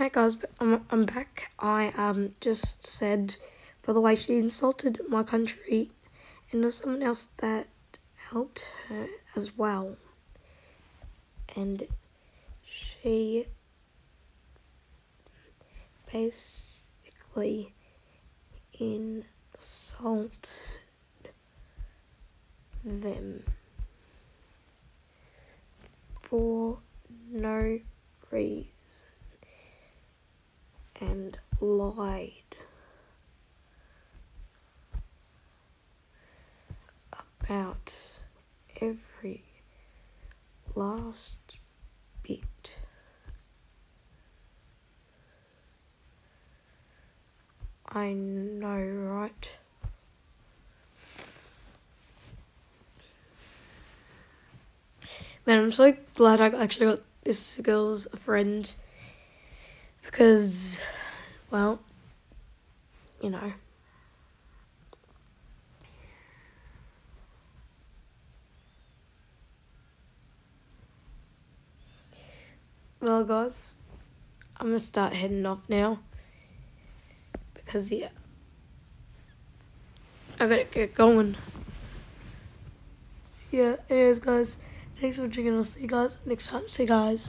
Hi guys, I'm, I'm back. I um just said, by the way, she insulted my country, and there's someone else that helped her as well. And she basically insulted them for no reason and lied about every last bit. I know, right? Man, I'm so glad I actually got this girl's friend because, well, you know. Well, guys, I'm gonna start heading off now because, yeah, I gotta get going. Yeah, anyways, guys, thanks for watching, and I'll see you guys next time. See you guys.